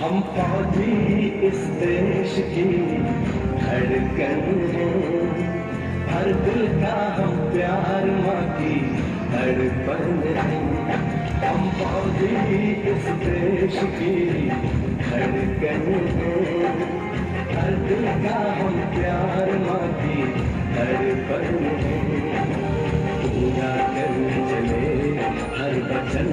हम पौधी इस देश की धड़कन हैं, हर दिल का हम प्यार माँ की धड़कन हैं, हम फौजी इस देश की। धड़कन हैं, हर दिल का हम प्यार माँ की धड़कन हैं। पूरा कर चले हर वचन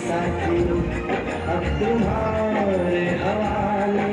साथियों, अब तुम्हारे हवाले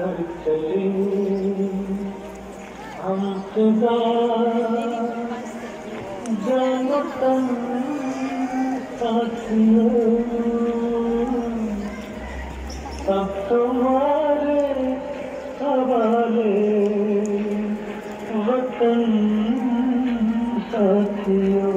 हर चले हम खुदा जानतम साथियों अब तुम्हारे हवाले वतन साथियों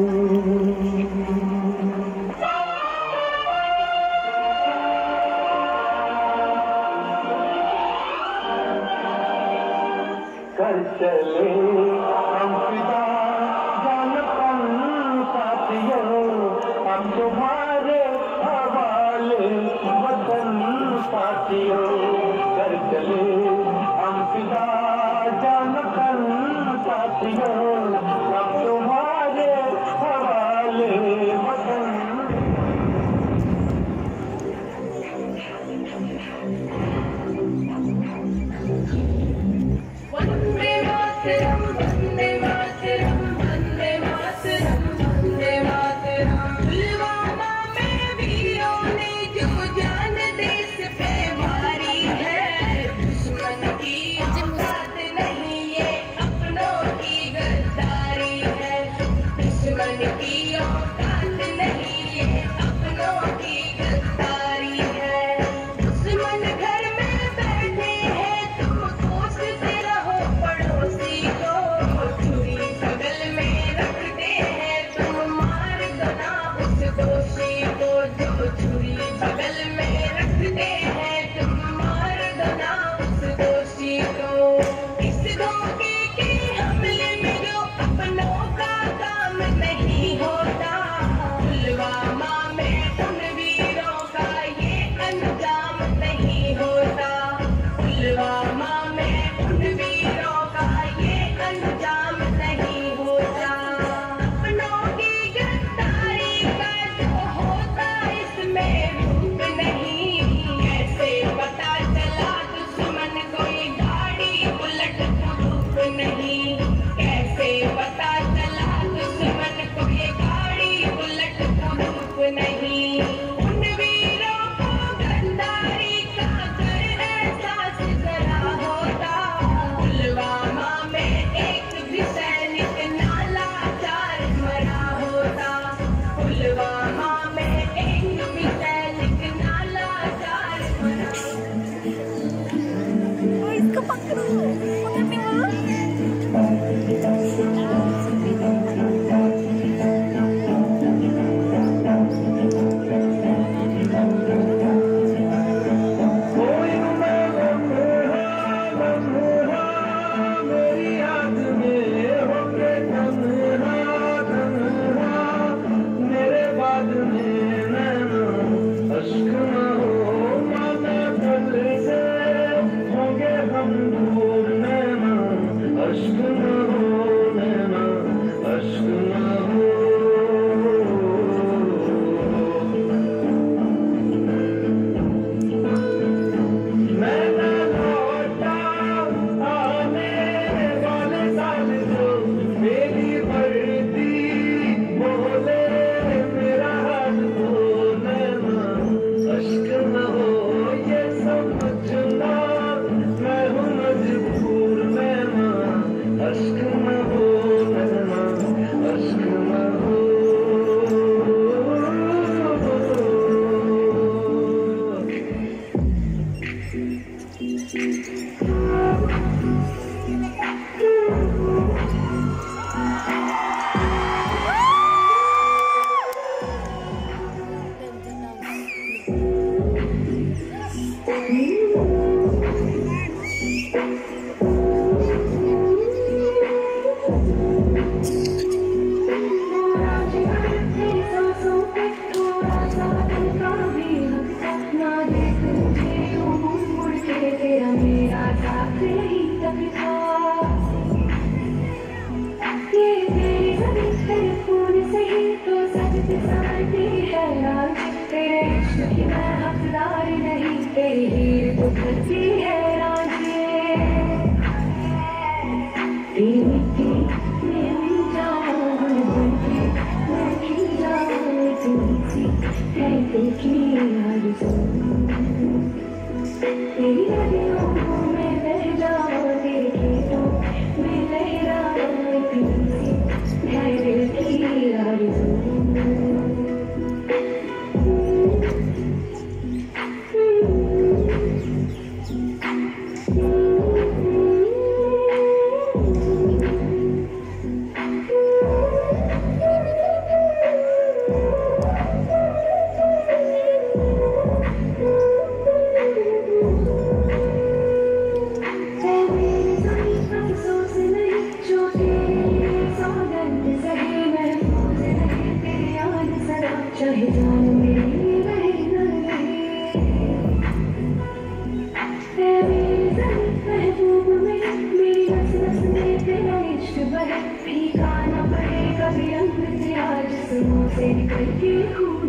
sempre que eu